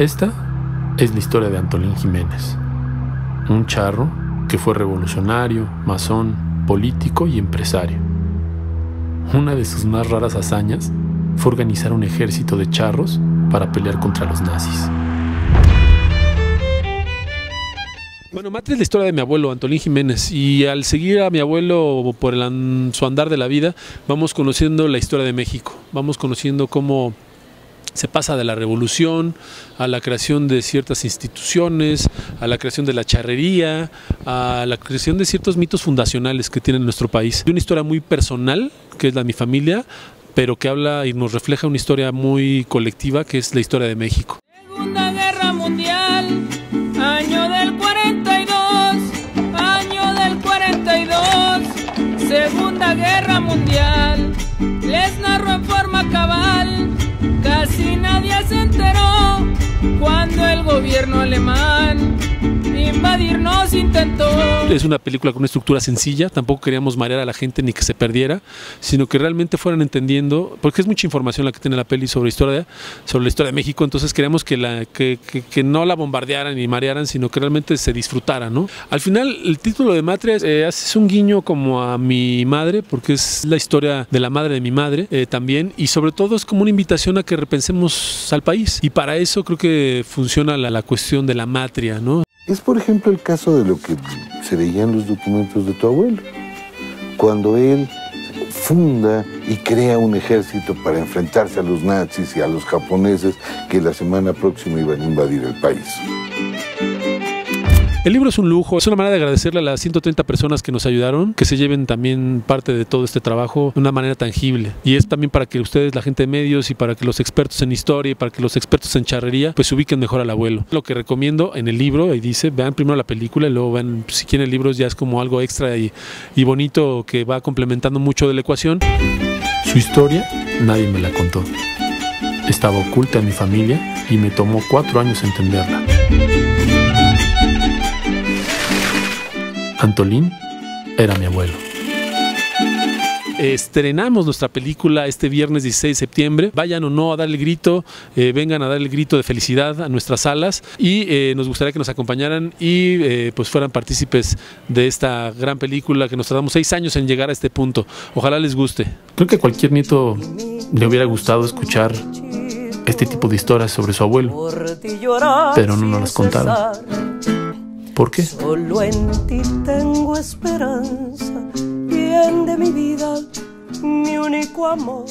Esta es la historia de Antolín Jiménez, un charro que fue revolucionario, masón, político y empresario. Una de sus más raras hazañas fue organizar un ejército de charros para pelear contra los nazis. Bueno, Mate es la historia de mi abuelo, Antolín Jiménez, y al seguir a mi abuelo por su andar de la vida, vamos conociendo la historia de México, vamos conociendo cómo se pasa de la revolución a la creación de ciertas instituciones, a la creación de la charrería, a la creación de ciertos mitos fundacionales que tiene nuestro país. Una historia muy personal, que es la de mi familia, pero que habla y nos refleja una historia muy colectiva, que es la historia de México. Segunda Guerra Mundial, año del 42, año del 42, Segunda Guerra Mundial, les narro en forma cabal Casi nadie se enteró cuando el gobierno alemán intentó. Es una película con una estructura sencilla, tampoco queríamos marear a la gente ni que se perdiera, sino que realmente fueran entendiendo, porque es mucha información la que tiene la peli sobre historia, sobre la historia de México, entonces queríamos que, la, que, no la bombardearan ni marearan, sino que realmente se disfrutara, ¿no? Al final, el título de Matria eh, es un guiño como a mi madre, porque es la historia de la madre de mi madre eh, también, y sobre todo es como una invitación a que repensemos al país, y para eso creo que funciona la, la cuestión de la matria, ¿no? Es, por ejemplo, el caso de lo que se veía en los documentos de tu abuelo. Cuando él funda y crea un ejército para enfrentarse a los nazis y a los japoneses que la semana próxima iban a invadir el país. El libro es un lujo, es una manera de agradecerle a las 130 personas que nos ayudaron, que se lleven también parte de todo este trabajo de una manera tangible. Y es también para que ustedes, la gente de medios y para que los expertos en historia y para que los expertos en charrería, pues se ubiquen mejor al abuelo. Lo que recomiendo en el libro, ahí dice, vean primero la película y luego vean, si quieren el libro ya es como algo extra y, y bonito que va complementando mucho de la ecuación. Su historia nadie me la contó. Estaba oculta en mi familia y me tomó cuatro años entenderla. Antolín era mi abuelo. Estrenamos nuestra película este viernes 16 de septiembre. Vayan o no a dar el grito, eh, vengan a dar el grito de felicidad a nuestras salas y eh, nos gustaría que nos acompañaran y eh, pues fueran partícipes de esta gran película que nos tardamos seis años en llegar a este punto. Ojalá les guste. Creo que a cualquier nieto le hubiera gustado escuchar este tipo de historias sobre su abuelo, pero no nos las contaron. ¿Por qué? Solo en ti tengo esperanza, bien de mi vida, mi único amor.